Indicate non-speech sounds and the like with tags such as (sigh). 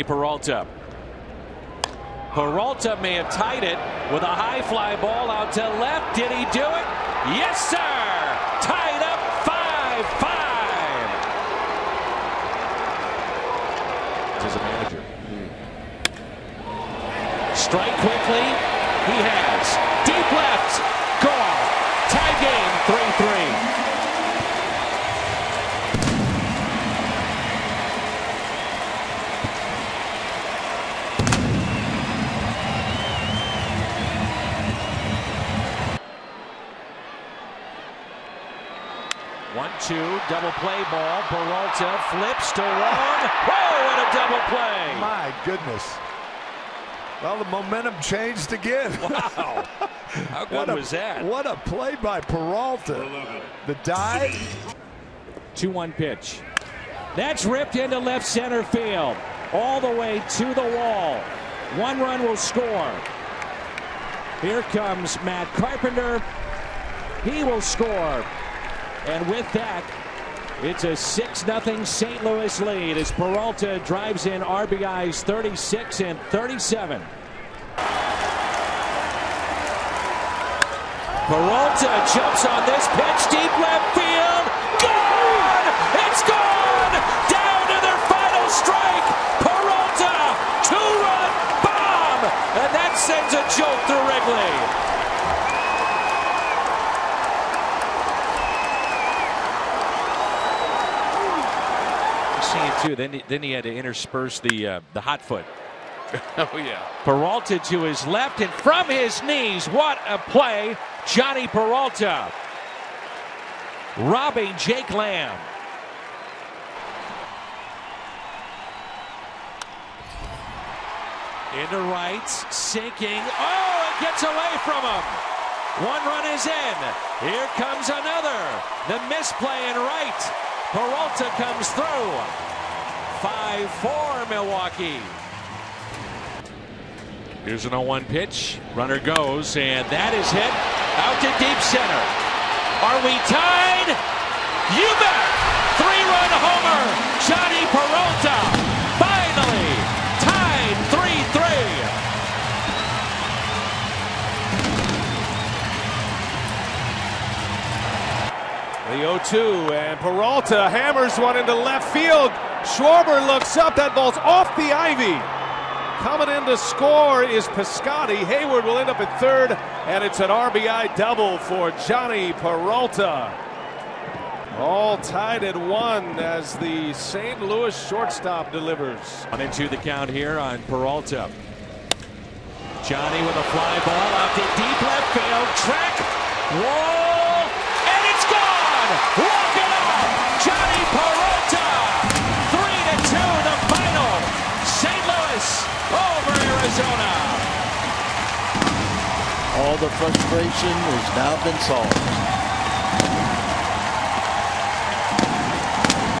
Peralta. Peralta may have tied it with a high fly ball out to left. Did he do it? Yes, sir. Tied up 5 5. As a manager. Strike quickly. He has. Deep left. One, two, double play ball. Peralta flips to one. Whoa, and a double play. My goodness. Well, the momentum changed again. Wow. (laughs) How good a, was that? What a play by Peralta. The dive. 2 1 pitch. That's ripped into left center field. All the way to the wall. One run will score. Here comes Matt Carpenter. He will score. And with that, it's a 6 0 St. Louis lead as Peralta drives in RBIs 36 and 37. Peralta jumps on this pitch, deep left field. Gone! It's gone! Down to their final strike! Peralta! Two run bomb! And that sends a jolt through Wrigley. Too. Then, he, then he had to intersperse the uh, the hot foot. (laughs) oh yeah. Peralta to his left and from his knees. What a play, Jhonny Peralta, robbing Jake Lamb. Into right, sinking. Oh, it gets away from him. One run is in. Here comes another. The misplay in right. Peralta comes through. 5-4 Milwaukee. Here's an 0-1 pitch. Runner goes, and that is hit out to deep center. Are we tied? You bet! Three-run homer, Jhonny Peralta. 3-3. The 0-2, and Peralta hammers one into left field. Schwarber looks up. That ball's off the ivy. Coming in to score is Piscotty. Heyward will end up at third, and it's an RBI double for Jhonny Peralta. All tied at one as the St. Louis shortstop delivers. On into the count here on Peralta. Jhonny with a fly ball out to deep left field. Track, wall, Arizona. All the frustration has now been solved.